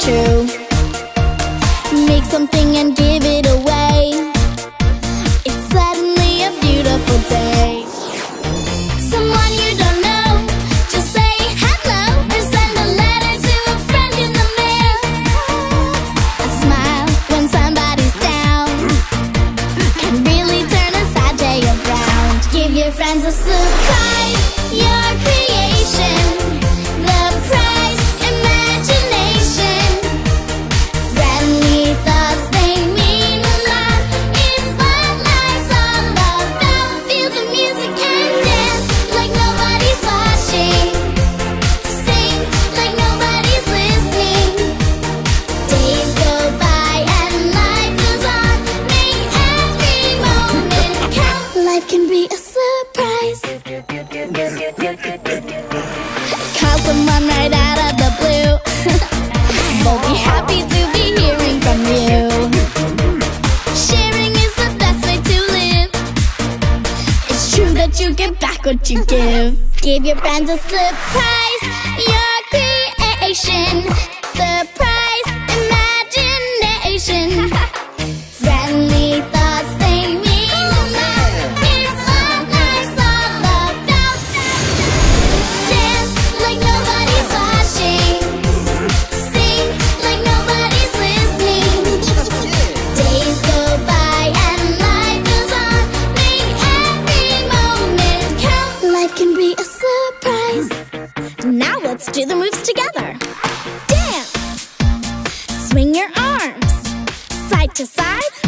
true. Make something and give it away. It's suddenly a beautiful day. Someone you don't know, just say hello or send a letter to a friend in the mail. A smile when somebody's down can really turn a sad day around. Give your friends a surprise, your you get back what you give. Give your friends a surprise. Your creation. Let's do the moves together. Dance. Swing your arms side to side.